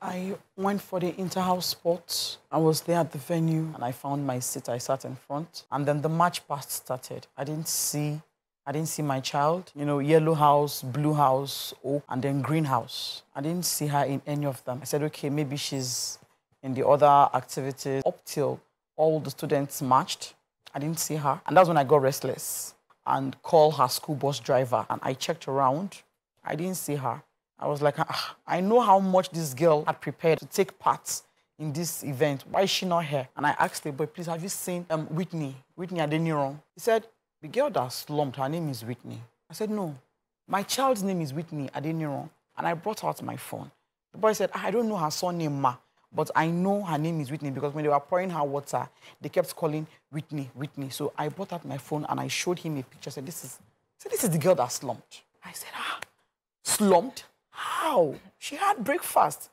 I went for the inter-house sports. I was there at the venue and I found my seat. I sat in front. And then the march past started. I didn't see I didn't see my child. You know, yellow house, blue house, oak, and then green house. I didn't see her in any of them. I said, okay, maybe she's in the other activities. Up till all the students marched, I didn't see her. And that's when I got restless and called her school bus driver. And I checked around. I didn't see her. I was like, ah, I know how much this girl had prepared to take part in this event. Why is she not here? And I asked the boy, please, have you seen um, Whitney? Whitney Adeniran? He said, the girl that slumped, her name is Whitney. I said, no, my child's name is Whitney Adeniran. And I brought out my phone. The boy said, I don't know her surname, ma, but I know her name is Whitney because when they were pouring her water, they kept calling Whitney, Whitney. So I brought out my phone and I showed him a picture. I said, this is, I said, this is the girl that slumped. I said, ah, slumped? How? She had breakfast.